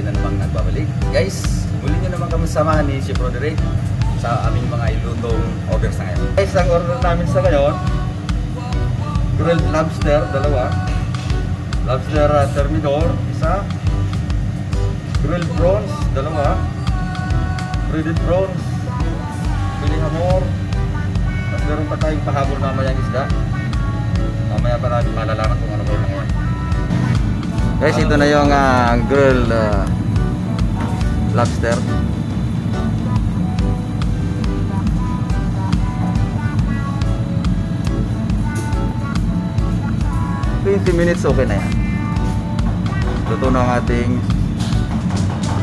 muli na namang nagbabalik. Guys, muli nyo naman kami samahan ni Chef Roderick sa aming mga ilutong orders na ngayon. Guys, ang order namin sa ngayon, grilled lobster, dalawa. Lobster uh, thermidor, isa. Grilled prawns, dalawa. Breaded prawns, pili hamor. Tapos meron pa tayong pahabol mamaya ng isda. Mamaya pa natin malalaman kung Guys, ito na yung uh, grilled uh, lobster. Twenty minutes okay na yan. Luto na ang ating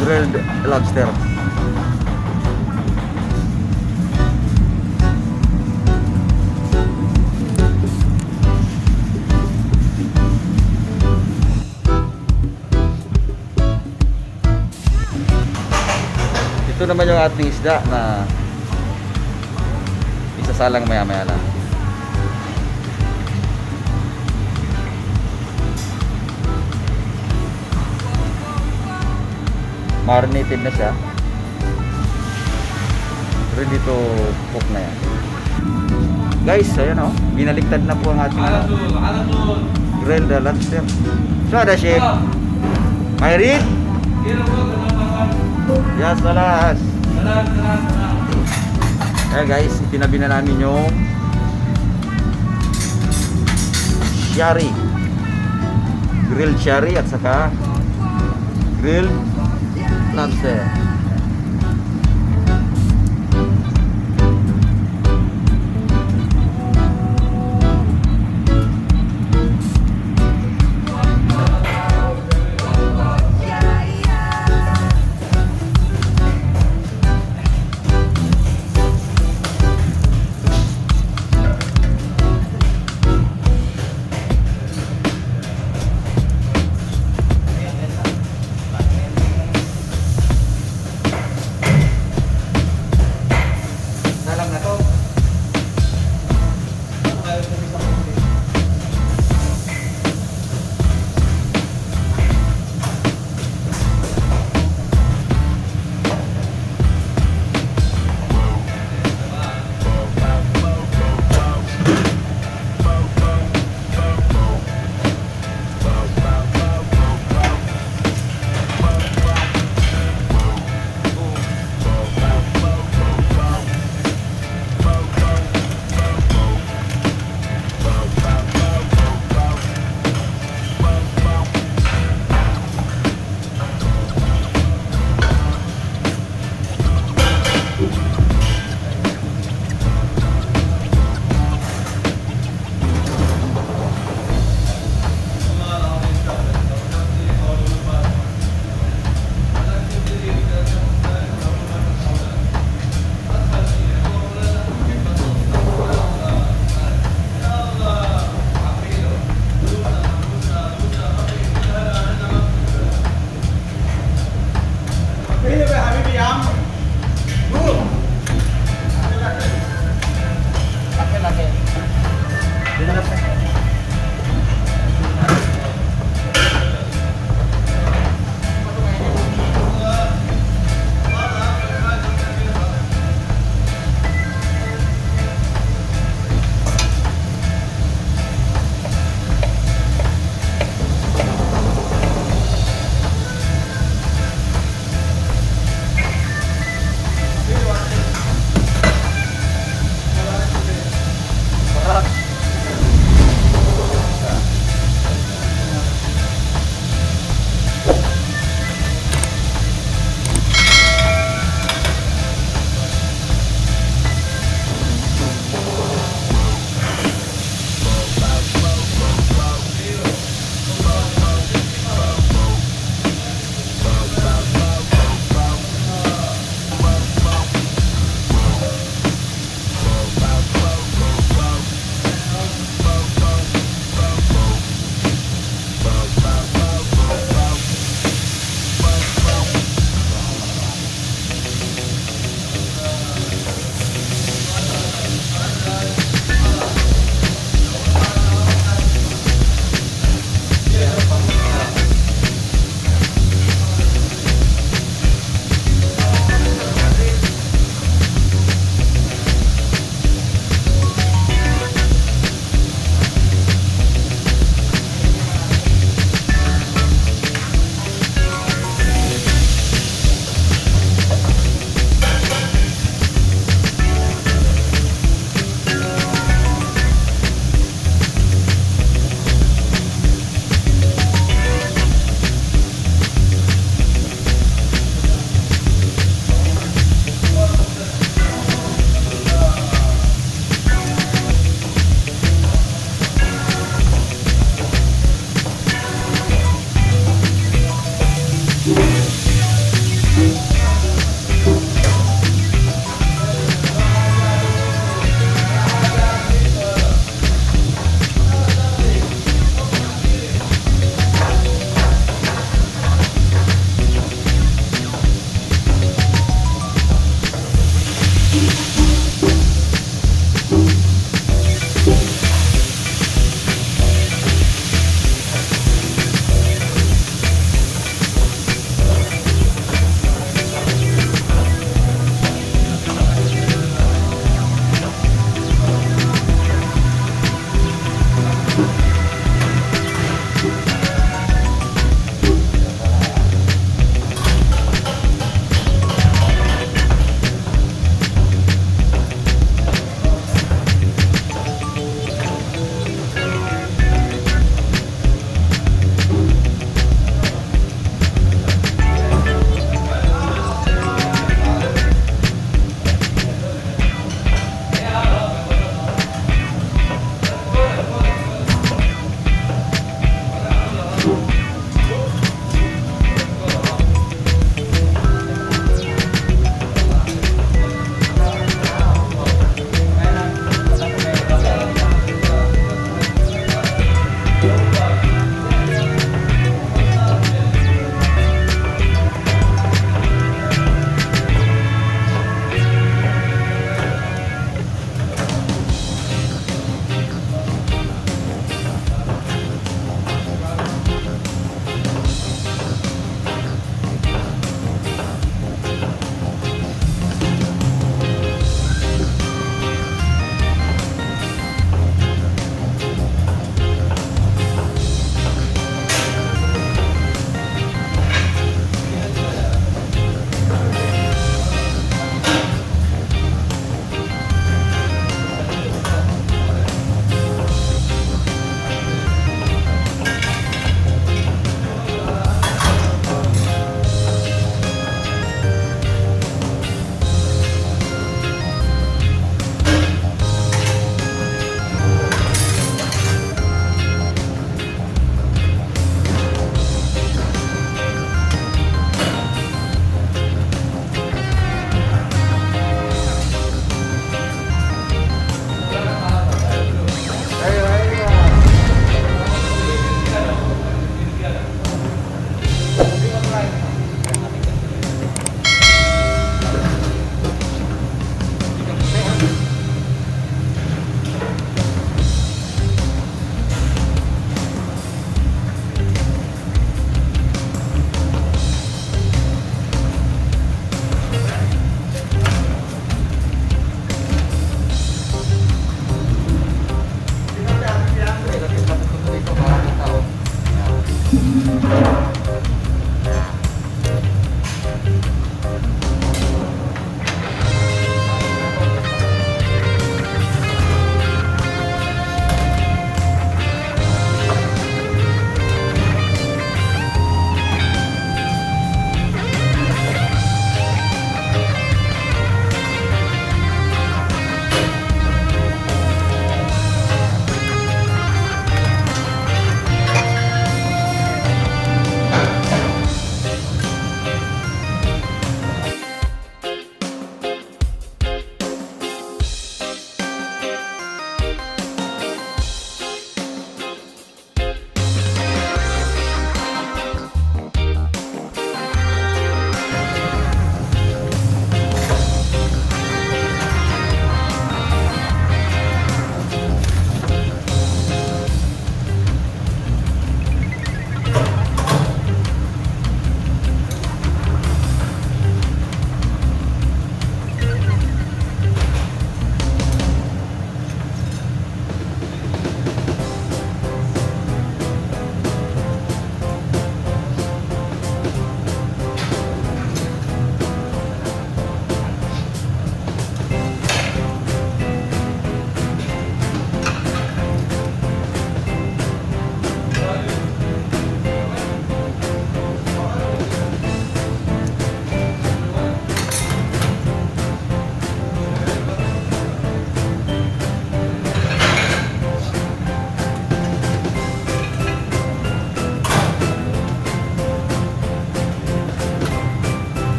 grilled lobster. naman yung ating isda na isasalang maya maya lang. Marinated na siya. Ready to cook na yan. Guys, ayan o. Oh, binaliktad na po ang ating uh, grilled lobster. So, ada chef. Myrit? Myrit? Yes, alas. Alas, alas, alas. Kaya guys, itinabi na namin yung shari. Grilled shari at saka grilled lobster.